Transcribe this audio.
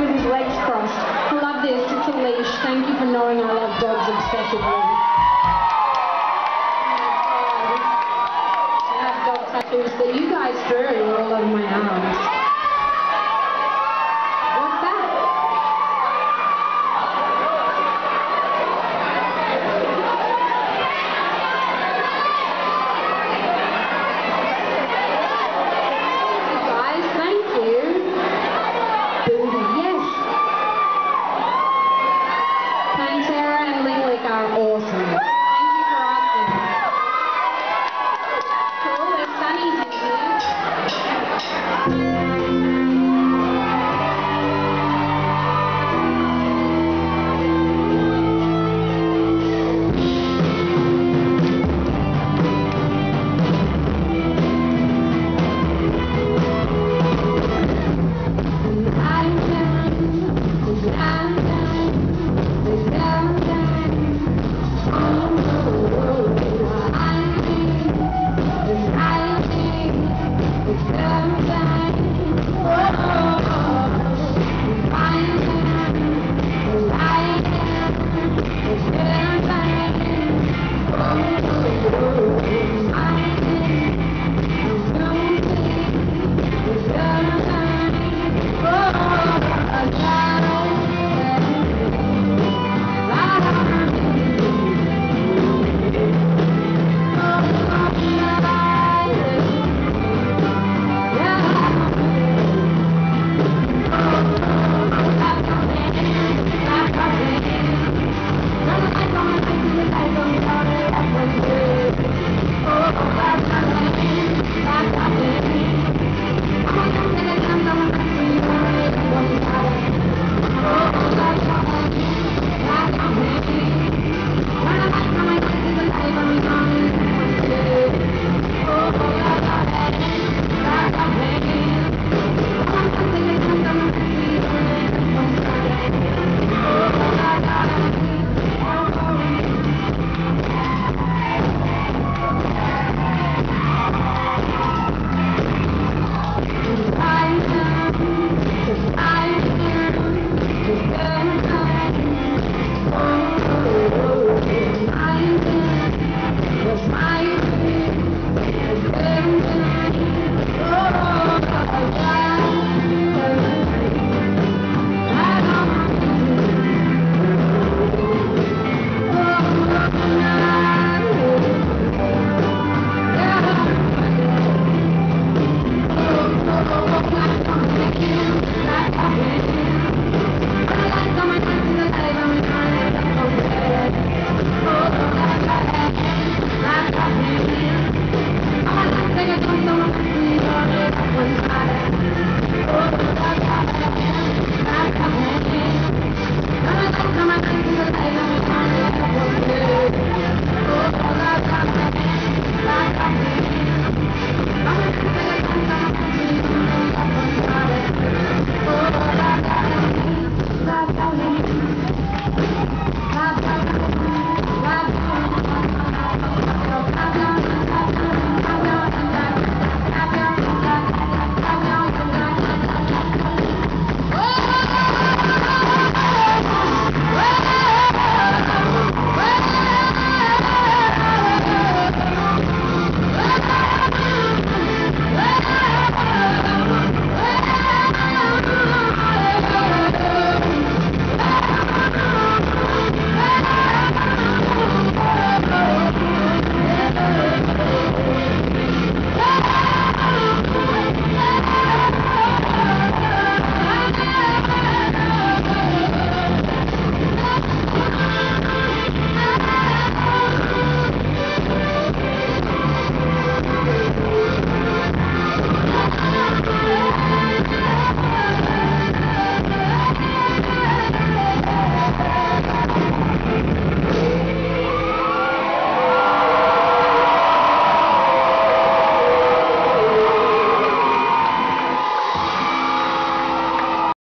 with his legs crossed. I love this. It's a leash. Thank you for knowing I love dogs obsessively. I have dog tattoos that you guys drew all over my arms.